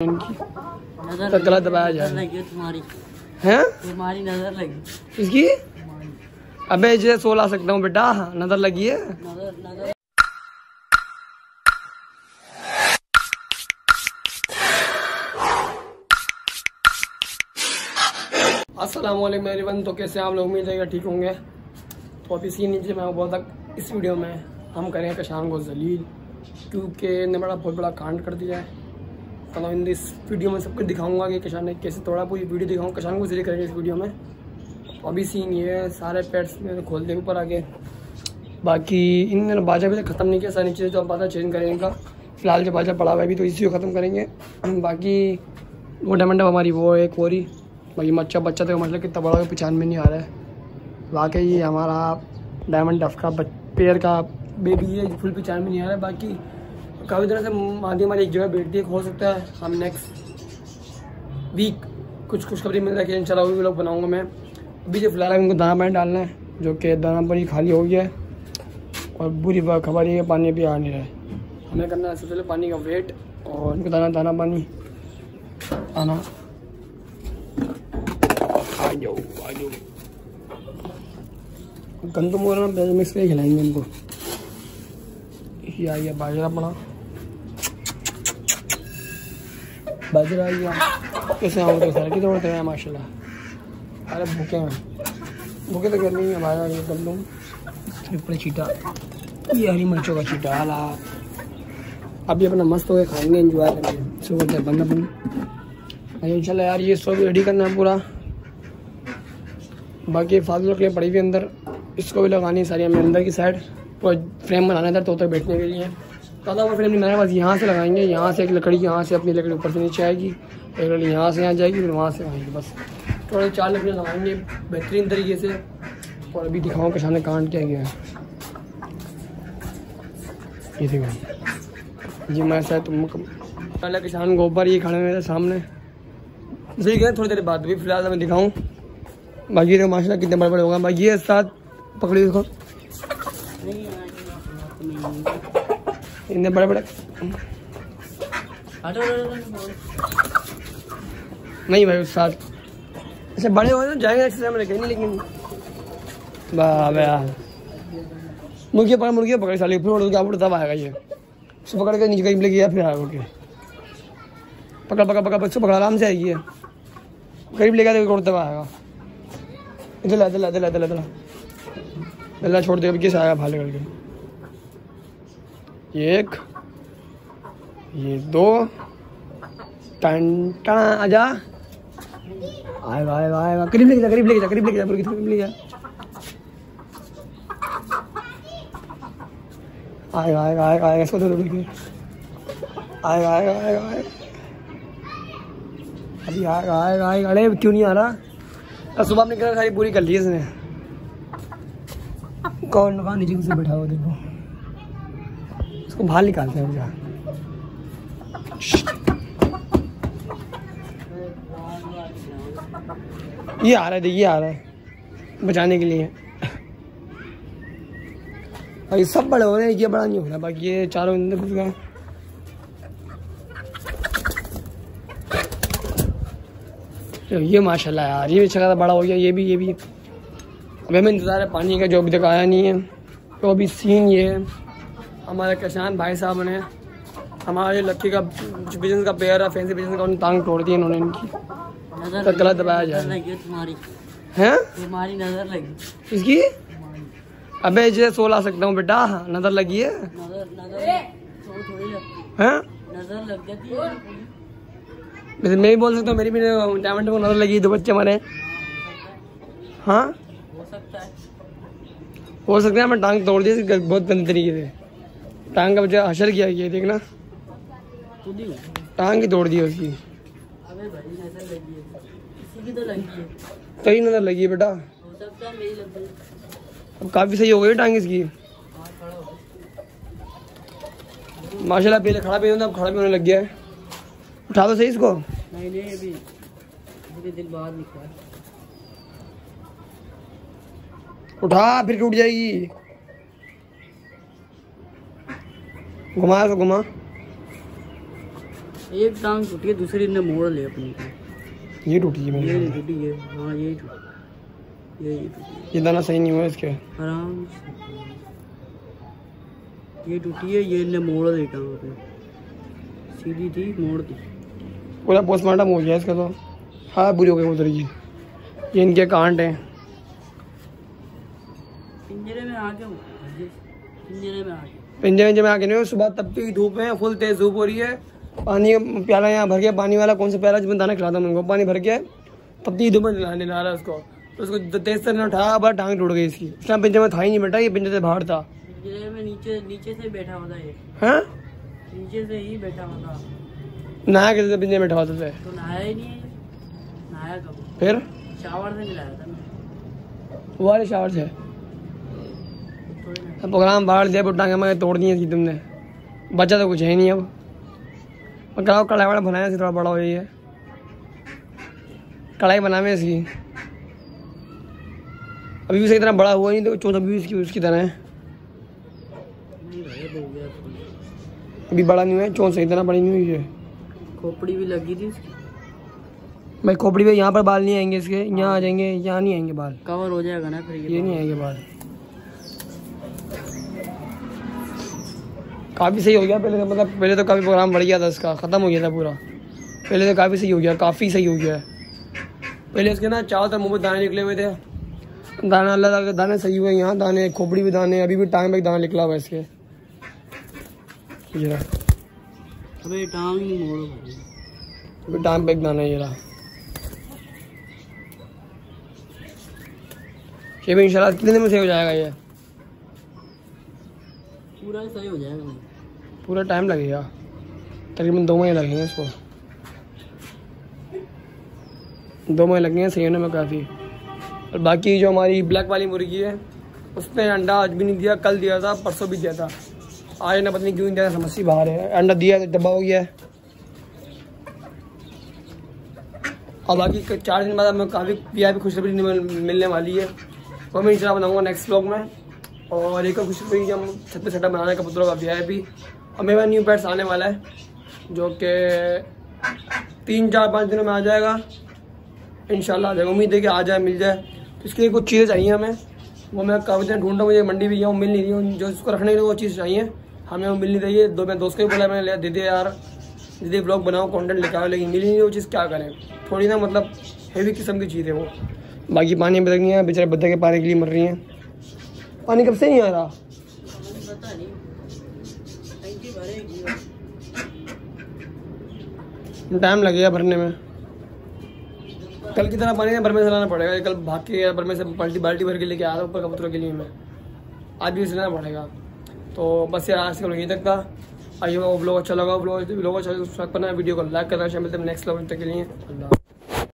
इनकी नज़र गलत दबाया नज़र जाए है तुम्हारी। हैं? तुम्हारी नज़र लगी। इसकी? अबे जे सो ला सकता हूँ बेटा। नज़र लगी है। अस्सलाम वालेकुम एवरीवन तो कैसे आप लोग? उम्मीद है ठीक होंगे। तो अब इसी नीचे मैं बहुत तक इस वीडियो में हम करें कशान को जलील क्योंकि ने बड़ा बहुत बड़ा कांड कर दिया है। तो इन इस वीडियो में सब कुछ दिखाऊँगा कि किसान ने कैसे तोड़ा। पूरी वीडियो दिखाऊँ। किसान को जलील करेंगे इस वीडियो में। तो अभी सीन ये है, सारे पेट्स में खोल दे ऊपर आगे। बाकी इन बाजा भी तक ख़त्म नहीं किया, सारी चीज़ें तो हम बाजा चेंज करेंगे इनका। फ़िलहाल जो बाजा पड़ा हुआ है, अभी तो इसी को ख़त्म करेंगे। बाकी वो डायमंड हमारी वो है, एक और बाकी मच्छा बच्चा तो मतलब कितना बड़ा पहचान में नहीं आ रहा है। वाकई ये हमारा डायमंड डफ का पेयर का बेबी है फुल पहचान में नहीं आ रहा है। बाकी काफ़ी तरह से मादी हमारी एक जगह बैठती है सकता है। हम नेक्स्ट वीक कुछ कुछ खबरें मिल रही है इंशाल्लाह वो भी लोग बनाऊँगा मैं। अभी जो फ़िलहाल इनको दाना पानी डालना है, जो कि दाना पानी खाली हो गया है। और बुरी बात खबर ये पानी भी आ नहीं रहा है। हमें करना है सबसे पहले पानी का वेट और इनको दाना दाना पानी। आना। गंदम हो रहा है मिक्स खिलाएँगे इनको ये आ गया बाजरा पड़ा बाजरा गया कैसे आओ तो सारे कितने उड़ते हैं, माशाल्लाह। अरे भूखे हैं। भूखे तो गर्मी है बाजरा ये गंदम ट्रिपल चीटा। ये हरी मिर्चों का चीटा, आला। अभी अपना मस्त हो गए खाएँगे इंजॉय करेंगे। सो करते हैं, बंद अपन। इंशाल्लाह यार, ये सो भी रेडी करना है पूरा। बाकी फालतू के लिए पड़ी हुई अंदर। इसको भी लगानी है सारी हमें अंदर की साइड पूरा फ्रेम बनाना था तो बैठने के लिए। ज़्यादा वो फ्रेम नहीं बनाया बस यहाँ से लगाएँगे, यहाँ से एक लकड़ी, यहाँ से अपनी लकड़ी ऊपर से नीचे आएगी, एक लकड़ी यहाँ से यहाँ जाएगी, फिर वहाँ से आएगी, बस। थोड़े चार लकड़ियाँ लगाएँगे बेहतरीन तरीके से, और अभी दिखाऊँ कि सामने कांड क्या गया है। ये देखो। जी, मैं शायद पहले किसान गोबर, ये खड़े मेरे सामने। सही गए थोड़ी देर बाद भी फ़िलहाल मैं दिखाऊँ। बाकी तो माशाल्लाह कितने बड़े बड़े होगा बाकी ये साथ पकड़ी देखो। इतने बड़े बड़े नहीं भाई उस साथ। ऐसे बड़े हो तो जाएँगे एक्सरसाइज में कहीं नहीं लेकिन। वाह यार। मुर्गी पकड़ मुर्गी पकड़ साली। फिर उड़ गया तब आएगा ये? उसको पकड़ के नीचे करीब ले गया फिर आएगा ओके पकड़ पकड़ पकड़ बच्चों पकड़ आराम से आएगी करीब ले गया तो उड़ तब आएगा। इधर ला इधर ला इधर ला इधर ला इधर ला। छोड़ दे अभी कैसे आएगा भाले करके। एक, ये दो टन टन आजा आएगा आएगा आएगा करीब लेके जा, करीब लेके जा, करीब लेके जा मुर्गी करीब लेके जा। आएगा आएगा आएगा आएगा इसको तो रुक आएगा आएगा आएगा आएगा अभी आएगा आएगा आएगा अरे, क्यों नहीं आ रहा? सुबह अपनी कर सारी पूरी कर ली है इसने। कौन कहाँ नीचे से बैठा हुआ, देखो। इसको बाहर निकालते हैं जा ये आ रहा है, देखिए आ रहा है। बचाने के लिए। भाई, सब बड़े हो रहे हैं, ये बड़ा नहीं हो रहा, बाकी ये चारों अंदर घुस गए। तो ये माशाल्लाह यार, ये भी अच्छा बड़ा हो गया, ये भी ये भी। अभी हमें इंतज़ार है, पानी का जो अभी तक आया नहीं है तो अभी सीन ये है। हमारे किसान भाई साहब ने हमारे लक्की का बिज़नेस का पेयर है फैंसी बिज़नेस का उन्होंने टांग तोड़ दी इन्होंने इनकी। नज़र तो गलत दबाया जाए। लगी है तुम्हारी। हैं? तुम्हारी नज़र लगी। इसकी? अबे जे सो ला सकता हूँ बेटा नज़र लगी है। नज़र नज़र। थोड़ी थोड़ी लगती हैं? नज़र लग जाती है वैसे मैं भी बोल सकता हूँ मेरी भी डायमंड को नज़र लगी दो बच्चे हमारे। हाँ? हो सकता है। हो सकता है मैं टांग तोड़ दी बहुत गंदे तरीके से। टांग का बच्चा हशर किया ये देखना। टांग ही तोड़ दी उसकी। भाई नज़र लगी है बेटा। अब काफ़ी सही हो गई टांग इसकी। खड़ा माशाल्लाह पहले खड़ा भी होता अब खड़ा भी होने लग गया है। उठा दो सही इसको। नहीं नहीं अभी दिन बाद निकला। उठा फिर टूट जाएगी। घुमा इसको घुमा। एक टांग टूटी है दूसरी ने मोड़ लिया अपनी ये टूटी है ये मेरी नहीं टूटी है हाँ ये टूटी ये ये टूटी ये दाना सही नहीं हुआ इसके। आराम ये टूटी है ये ने मोड़ दी टांग अपनी सीधी थी मोड़ दी। पूरा पोस्टमार्टम हो गया इसका तो। हाँ बुरी हो गई उधर की ये इनके कांट हैं। पिंजरे में आके पिंजरे में आके। पिंजे विंजे में आके नहीं सुबह तपती हुई धूप है फुल तेज धूप हो रही है। पानी प्याला यहाँ भर के पानी वाला कौन सा प्याला जिसमें दाना खिलाता हूँ उनको? पानी भर के तपती हुई धूप में नहलाने ला रहा उसको। तो उसको तेज से उठाया बड़ा टांग टूट गई इसकी। इस टाइम पिंजे में था ही नहीं बेटा ये पिंजे से बाहर था। पिंजरे नीचे नीचे से बैठा हुआ था नीचे से ही बैठा हुआ था। नहाया किसी पिंजे में बैठा होता था तो नहाया ही नहीं नहाया कब? फिर? शावर से मिलाया था। वो वाले शावर से? प्रोग्राम बाहर दिया टांगे मैं तोड़ दी इसकी तुमने। बचा तो कुछ है नहीं अब। और कढ़ाई कढ़ाई वाला बनाया थोड़ा बड़ा हो है कढ़ाई बनावे इसकी अभी भी तरह बड़ा हुआ नहीं तो चौथा भी इसकी उसकी तरह है। अभी बड़ा नहीं हुआ है चौथ सही तरह बड़ी नहीं हुई है। खोपड़ी भी लगी थी उसकी? भाई खोपड़ी पे यहाँ पर बाल नहीं आएँगे इसके यहाँ आ जाएँगे यहाँ नहीं आएँगे बाल। कवर हो जाएगा ना फिर ये नहीं आएँगे बाल। काफ़ी सही हो गया। पहले तो मतलब पहले तो काफ़ी प्रोग्राम बढ़ गया था इसका ख़त्म हो गया था पूरा। पहले तो काफ़ी सही हो गया काफ़ी सही हो गया। है पहले इसके ना चारों तरफ़ मुँह में दाने निकले हुए थे। दाना अल्लाह ताला के दाने सही हुए यहाँ दाने खोपड़ी भी दाने अभी भी टांग में दाना निकला हुआ है इसके। रहा। अबे टांग मोड़ो अभी टांग पे एक दाना है ये रहा। ये भी इंशाल्लाह कितने दिन में सही हो जाएगा ये? पूरा सही हो जाएगा। पूरा टाइम लगेगा तकरीबन दो महीने लगेंगे इसको। दो महीने लगेंगे सही होने में काफ़ी। और बाकी जो हमारी ब्लैक वाली मुर्गी है, उसने अंडा आज भी नहीं दिया, कल दिया था, परसों भी दिया था। आज ना पता नहीं क्यों दिया समस्या बाहर है। अंडा दिया डब्बा हो गया और बाकी चार दिन बाद हमें काफ़ी वी आई खुशखबरी मिल- मिलने वाली है। वो मैं इंशाल्लाह बनाऊँगा नेक्स्ट ब्लॉग में। और एक और खुशखबरी हम छत पे बनाने का कबूतरों का वी आई पी और मेरा न्यू पैड्स आने वाला है, जो कि तीन चार पाँच दिनों में आ जाएगा। आ जाएगा उम्मीद है कि आ जाए, मिल जाए। तो इसके लिए कुछ चीज़ें चाहिए हमें। वो मैं काफ़ी दिन ढूंढ रहा हूँ, मुझे मंडी भी गया हूँ मिल नहीं रही हूँ जो इसको रखने के लिए वो चीज़ चाहिए। हमें वो मिल नहीं रही है। दो, मैं दोस्त को भी बोला, मैंने लिया दीदी यार, दीदी ब्लॉग बनाओ कंटेंट आओ लेकिन मिल नहीं वो चीज़, क्या करें? थोड़ी ना मतलब हैवी किस्म की चीज़ है वो। बाकी पानी में नहीं है, बेचारे बद्दे के पानी के लिए मर रही हैं। पानी कब से नहीं आ रहा पता नहीं टंकी भरेगी टाइम लगेगा भरने में। कल की तरह पानी भर में से लाना पड़ेगा। कल भाग के भर में से बाल्टी बाल्टी भर के लेके आया हूँ ऊपर कबूतरों के लिए मैं। आज भी लाना पड़ेगा। तो बस यार आज का यहीं तक था आइए, वो ब्लॉग अच्छा लगा ब्लॉग ब्लॉग अच्छा करना, वीडियो को लाइक करना शामिल नेक्स्ट ब्लॉग तक के लिए, अल्लाह